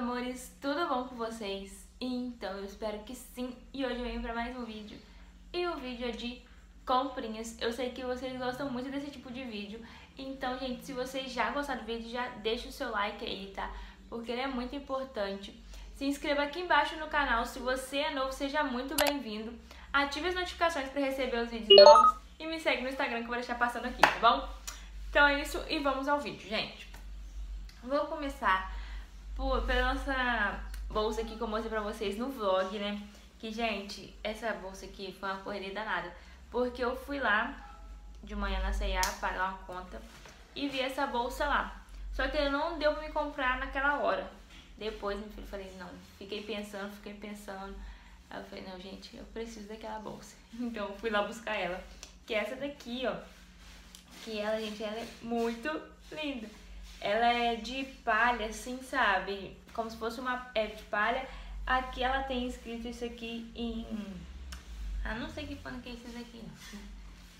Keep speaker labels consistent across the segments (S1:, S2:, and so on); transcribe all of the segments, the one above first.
S1: amores, tudo bom com vocês? Então, eu espero que sim, e hoje eu venho pra mais um vídeo. E o vídeo é de comprinhas. Eu sei que vocês gostam muito desse tipo de vídeo, então, gente, se vocês já gostaram do vídeo, já deixa o seu like aí, tá? Porque ele é muito importante. Se inscreva aqui embaixo no canal, se você é novo, seja muito bem-vindo. Ative as notificações para receber os vídeos novos e me segue no Instagram que eu vou deixar passando aqui, tá bom? Então é isso e vamos ao vídeo, gente. Vou começar pela nossa bolsa aqui que eu mostrei pra vocês no vlog, né? Que, gente, essa bolsa aqui foi uma correria danada. Porque eu fui lá de manhã na C&A pagar uma conta e vi essa bolsa lá. Só que não deu pra me comprar naquela hora. Depois, meu filho, falei, não, fiquei pensando, fiquei pensando. Aí eu falei, não, gente, eu preciso daquela bolsa. Então fui lá buscar ela. Que é essa daqui, ó. Que ela, gente, ela é muito linda. Ela é de palha, assim, sabe? Como se fosse uma é de palha. Aqui ela tem escrito isso aqui em... Ah, não sei que pano que é isso daqui.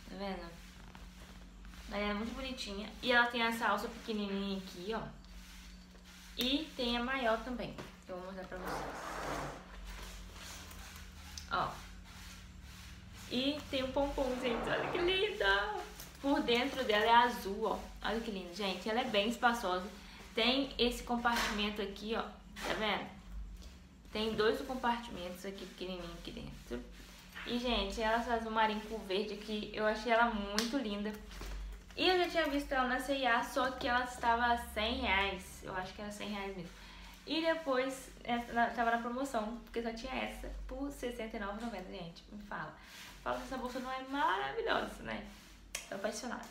S1: Tá vendo? Ela é muito bonitinha. E ela tem essa alça pequenininha aqui, ó. E tem a maior também. Eu vou mostrar pra vocês. Ó. E tem um pompom, gente. Olha que linda! Por dentro dela é azul, ó. Olha que lindo, gente. Ela é bem espaçosa. Tem esse compartimento aqui, ó. Tá vendo? Tem dois compartimentos aqui pequenininho aqui dentro. E, gente, ela faz um marinho com verde aqui. Eu achei ela muito linda. E eu já tinha visto ela na C&A, só que ela estava 100 reais. Eu acho que era 100 reais mesmo. E depois, estava na promoção, porque só tinha essa por R$69,90, gente. Me fala. Fala que essa bolsa não é maravilhosa, né? Tô apaixonada.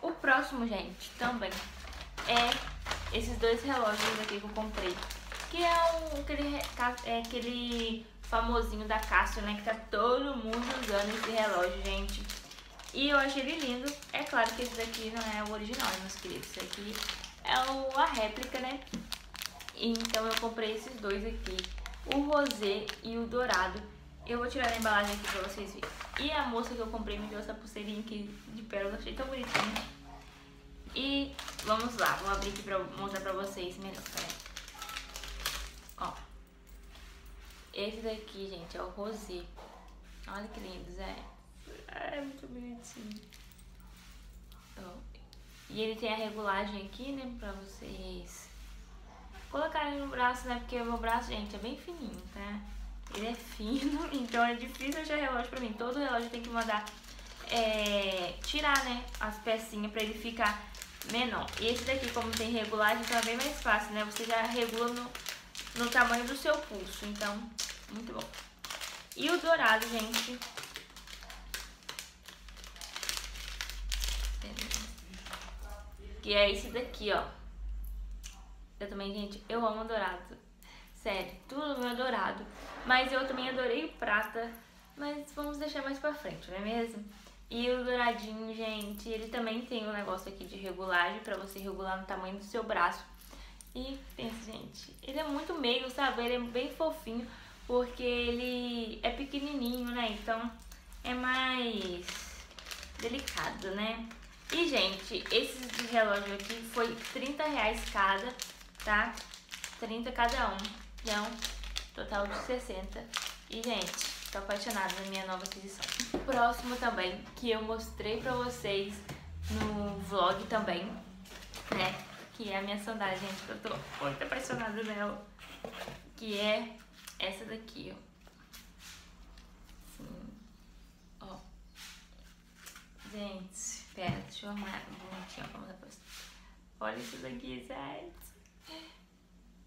S1: O próximo, gente, também é esses dois relógios aqui que eu comprei. Que é um, aquele, é aquele famosinho da Casio, né? Que tá todo mundo usando esse relógio, gente. E eu achei ele lindo. É claro que esse daqui não é o original, meus queridos. Esse aqui é a réplica, né? Então eu comprei esses dois aqui. O rosé e o dourado. Eu vou tirar a embalagem aqui pra vocês verem. E a moça que eu comprei me deu essa pulseirinha aqui de pérola. Achei tão bonitinha. E vamos lá. Vou abrir aqui pra mostrar pra vocês melhor, tá Ó. Esse daqui, gente, é o rosé. Olha que lindo, Zé. É muito bonitinho. Ó. E ele tem a regulagem aqui, né, pra vocês colocarem no braço, né, porque o meu braço, gente, é bem fininho, tá? Ele é fino, então é difícil achar relógio pra mim. Todo relógio tem que mandar é, tirar, né, as pecinhas pra ele ficar menor. E esse daqui, como tem regulagem, é bem mais fácil, né? Você já regula no, no tamanho do seu pulso, então, muito bom. E o dourado, gente, que é esse daqui, ó. Eu também, gente, eu amo dourado. Sério, tudo meu dourado. Mas eu também adorei o prata. Mas vamos deixar mais pra frente, não é mesmo? E o douradinho, gente, ele também tem um negócio aqui de regulagem pra você regular no tamanho do seu braço. E pensa, gente, ele é muito meio, sabe? Ele é bem fofinho, porque ele é pequenininho, né? Então é mais delicado, né? E, gente, esses de relógio aqui foi 30 reais cada, tá? 30 cada um. Então, total de 60. E, gente, tô apaixonada na minha nova aquisição. Próximo também, que eu mostrei pra vocês no vlog também, né? Que é a minha sandália, gente, eu tô muito apaixonada nela. Que é essa daqui, ó. Assim, ó. Gente Pera, deixa eu arrumar bonitinho pra mostrar pra vocês. Olha isso daqui, gente.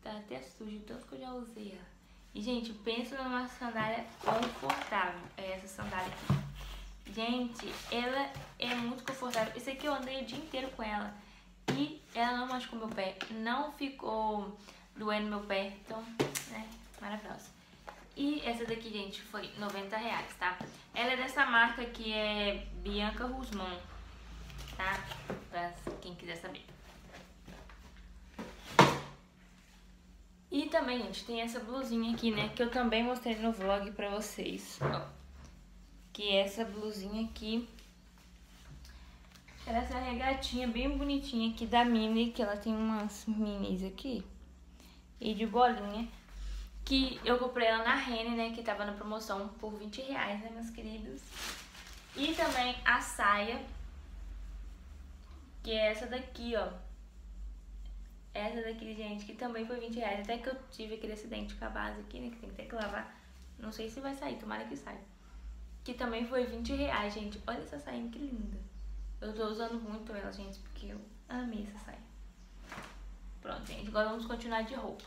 S1: Tá até sujo, tanto que eu já usei ela. E, gente, pensa numa sandália confortável. É essa sandália aqui. Gente, ela é muito confortável. Esse aqui eu andei o dia inteiro com ela. E ela não machucou meu pé. Não ficou doendo meu pé. Então, né, maravilhosa. E essa daqui, gente, foi 90 reais, tá? Ela é dessa marca que é Bianca Rusman tá? Pra quem quiser saber. E também, gente, tem essa blusinha aqui, né? Que eu também mostrei no vlog pra vocês, ó. Que é essa blusinha aqui. Ela é essa regatinha bem bonitinha aqui da Mini, que ela tem umas minis aqui. e de bolinha. Que eu comprei ela na Rene, né? Que tava na promoção por 20 reais, né, meus queridos? E também a saia, que é essa daqui, ó. Essa daqui, gente, que também foi 20 reais. Até que eu tive aquele acidente com a base aqui, né? Que tem que ter que lavar. Não sei se vai sair, tomara que saia. Que também foi 20 reais, gente. Olha essa saia que linda. Eu tô usando muito ela, gente, porque eu amei essa saia. Pronto, gente. Agora vamos continuar de roupa.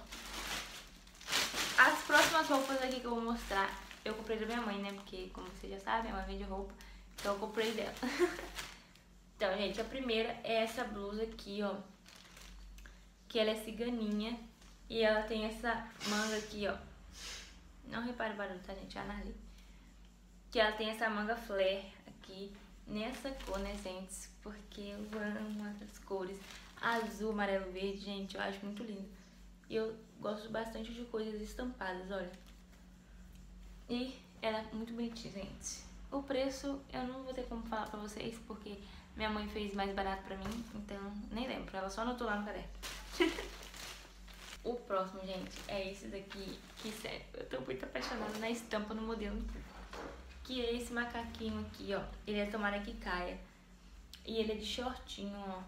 S1: As próximas roupas aqui que eu vou mostrar, eu comprei da minha mãe, né? Porque, como vocês já sabem, minha mãe vende roupa. Então eu comprei dela. então, gente, a primeira é essa blusa aqui, ó. Que ela é ciganinha. E ela tem essa manga aqui, ó. Não repare o barulho, tá, gente? A Narli. Que ela tem essa manga flare aqui. Nessa cor, né, gente? Porque eu amo essas cores. Azul, amarelo, verde, gente. Eu acho muito lindo. E eu gosto bastante de coisas estampadas, olha. E ela é muito bonitinha, gente. O preço eu não vou ter como falar pra vocês, porque minha mãe fez mais barato pra mim, então nem lembro. Ela só anotou lá no caderno. o próximo, gente, é esse daqui, que sério, eu tô muito apaixonada na estampa no modelo. Que é esse macaquinho aqui, ó. Ele é tomara que caia. E ele é de shortinho, ó.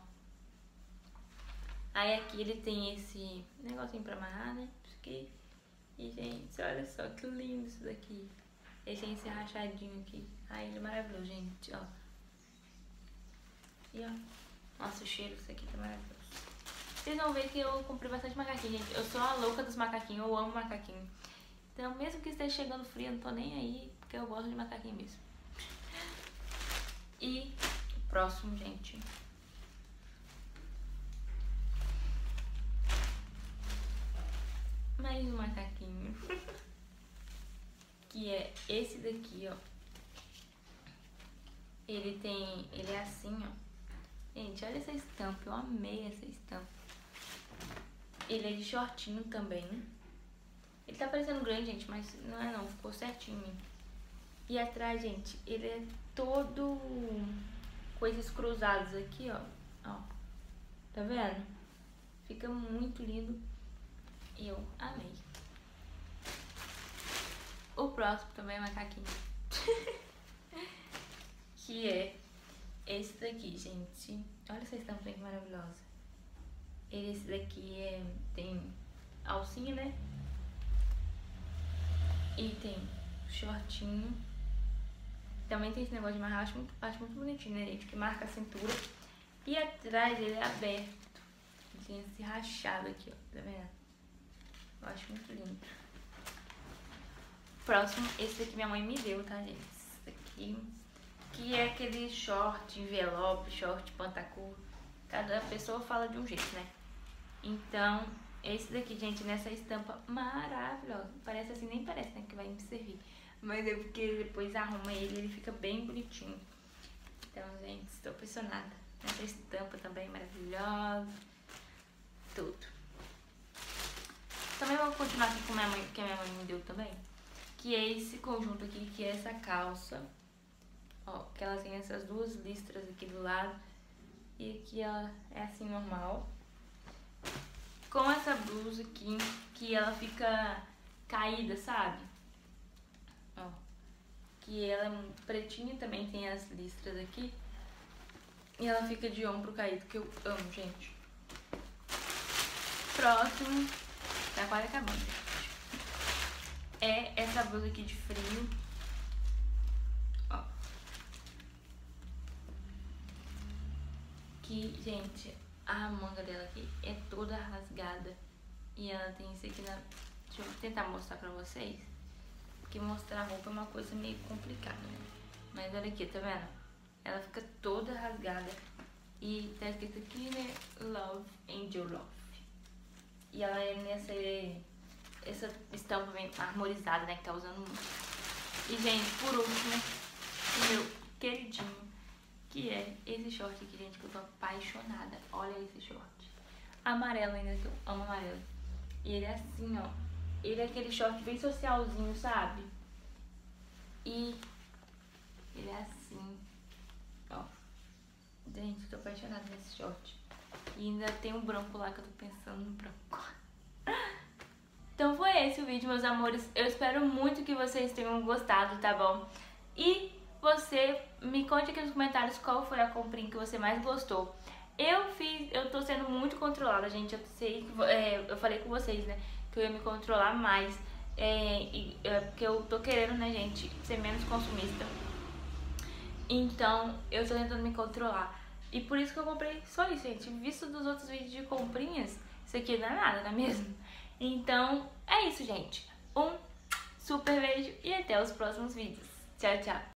S1: Aí aqui ele tem esse negocinho pra amarrar, né? Isso aqui. E, gente, olha só que lindo isso daqui. Ele tem esse rachadinho aqui. Ai, ele é maravilhoso, gente, ó. E, ó. Nossa, o cheiro disso aqui tá maravilhoso. Vocês vão ver que eu comprei bastante macaquinho, gente. Eu sou a louca dos macaquinhos, eu amo macaquinho. Então, mesmo que esteja chegando frio, eu não tô nem aí, porque eu gosto de macaquinho mesmo. E próximo, gente. Mais um macaquinho. que é esse daqui, ó. Ele tem... Ele é assim, ó. Gente, olha essa estampa. Eu amei essa estampa. Ele é de shortinho também. Ele tá parecendo grande, gente, mas não é não. Ficou certinho em mim. E atrás, gente, ele é todo coisas cruzadas aqui, ó. ó. Tá vendo? Fica muito lindo. Eu amei. O próximo também é macaquinho. que é esse daqui, gente. Olha essa estampa que maravilhosa. Esse daqui é, tem alcinha, né? E tem shortinho. Também tem esse negócio de amarrar, acho muito, acho muito bonitinho, né, gente? Que marca a cintura. E atrás ele é aberto. Tem esse rachado aqui, ó. Tá vendo? Eu acho muito lindo. Próximo, esse aqui minha mãe me deu, tá, gente? Esse aqui, que é aquele short, envelope, short, pantacur. Cada pessoa fala de um jeito, né? Então, esse daqui, gente, nessa estampa maravilhosa. Parece assim, nem parece, né, que vai me servir. Mas é porque depois arruma ele, ele fica bem bonitinho. Então, gente, estou apaixonada. Essa estampa também maravilhosa. Tudo. Também vou continuar aqui com minha mãe, que a minha mãe me deu também. Que é esse conjunto aqui, que é essa calça. Ó, que ela tem essas duas listras aqui do lado. E aqui ela é assim normal. Com essa blusa aqui, que ela fica caída, sabe? Ó. Que ela é pretinha também, tem as listras aqui. E ela fica de ombro caído, que eu amo, gente. Próximo. Tá quase acabando, gente. É essa blusa aqui de frio. Ó. Que, gente, a manga dela aqui é toda rasgada. E ela tem isso aqui na... Deixa eu tentar mostrar pra vocês. Porque mostrar roupa é uma coisa meio complicada, né? Mas olha aqui, tá vendo? Ela fica toda rasgada. E tá escrito né? Love, Angel Love. E ela é nessa... Essa estampa bem harmonizada, né? Que tá usando muito. E, gente, por último, meu queridinho que é esse short aqui, gente, que eu tô apaixonada. Olha esse short. Amarelo ainda, que eu amo amarelo. E ele é assim, ó. Ele é aquele short bem socialzinho, sabe? E ele é assim, ó. Gente, tô apaixonada nesse short. E ainda tem um branco lá que eu tô pensando no branco. Então foi esse o vídeo, meus amores. Eu espero muito que vocês tenham gostado, tá bom? E você me conte aqui nos comentários qual foi a comprinha que você mais gostou. Eu fiz, eu tô sendo muito controlada, gente. Eu sei é, eu falei com vocês, né? Que eu ia me controlar mais. É, e, é, porque eu tô querendo, né, gente, ser menos consumista. Então, eu tô tentando me controlar. E por isso que eu comprei só isso, gente. Visto dos outros vídeos de comprinhas, isso aqui não é nada, não é mesmo? Então, é isso, gente. Um super beijo e até os próximos vídeos. Tchau, tchau.